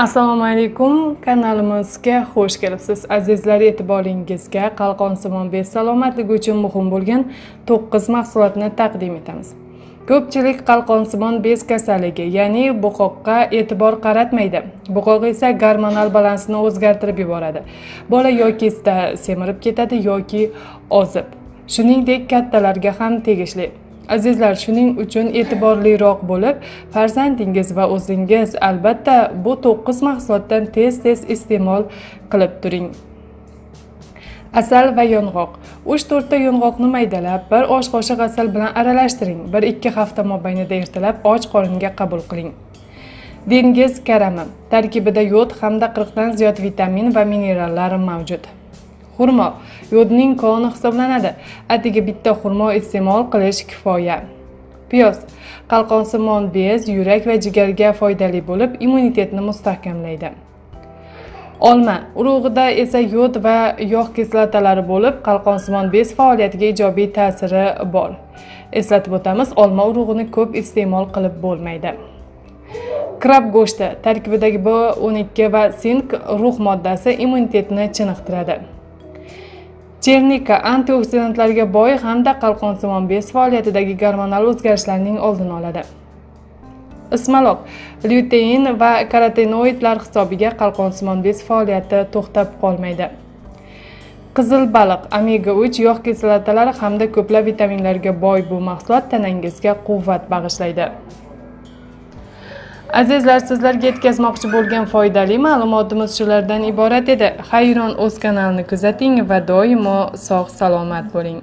assalomu alaykum kanalimizga xush kelibsiz. Azizlar e'tiboringizga qalqonsimon bez salomatligi uchun muhim bo'lgan to'qqiz mahsulotni taqdim etamiz. Ko'pchilik qalqonsimon bez kasalligi ya'ni bo'qoqqa e'tibor qaratmaydi. Bo'qoq esa gormonal balansni o'zgartirib yuboradi. Bola yoki semirib ketadi yoki ozib. Shuningdek kattalarga ham tegishli. Azizlar shuning uchun e'tiborliroq bo'lib farzandingiz va o'zingiz albatta bu to'qqiz mahsulotdan tez tez iste'mol qilib turing. Asal va yong'oq. Uch to'rtta yong'oqni maydalab bir osh qoshiq asal bilan aralashtiring. Bir ikki hafta mobaynida ertalab och qoringa qabul qiling. Dengiz karami. Tarkibida yod hamda qirqdan ziyod vitamin va minerallar mavjud. Xurmo yodning koni hisoblanadi. Atigi bitta xurmo iste'mol qilish kifoya. Piyoz. Qalqonsimon bez yurak va jigarga foydali bo'lib immunitetni mustahkamlaydi. Olma. Urug'ida esa yod va yog' kislotalari bo'lib qalqonsimon bez faoliyatiga ijobiy ta'siri bor. Eslatib o'tamiz olma urug'ini ko'p iste'mol qilib bo'lmaydi. Krab go'shti. Tarkibidagi b 12 va sink rux moddasi immunitetni chiniqtiradi. Chernika antioksidantlarga boy hamda qalqonsimon bez faoliyatidagi gormonal o'zgarishlarning oldini oladi. Ismaloq lyutein va karotenoidlar hisobiga qalqonsimon bez faoliyati to'xtab qolmaydi. Qizil baliq omega 3 yog' kislotalari hamda ko'plab vitaminlarga boy bu mahsulot tanangizga quvvat bag'ishlaydi. Azizlar sizlarga yetkazmoqchi bo'lgan foydali ma'lumotimiz shulardan iborat edi. Hayron o'z kanalini kuzating va doimo sog' salomat bo'ling.